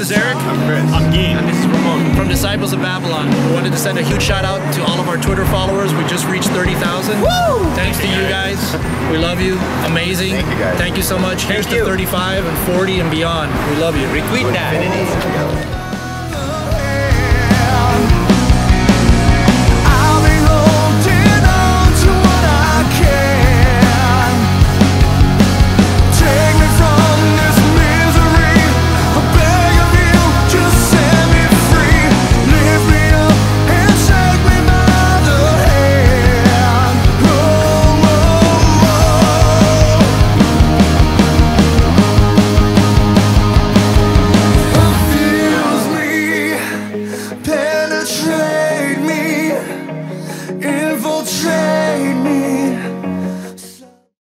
is Eric. I'm Chris. I'm Guy. And this is Ramon. From Disciples of Babylon. We wanted to send a huge shout out to all of our Twitter followers. We just reached 30,000. Woo! Thanks Thank to you guys. guys. We love you. Amazing. Thank you guys. Thank you so much. Thank Here's you. to 35 and 40 and beyond. We love you. Retweet that.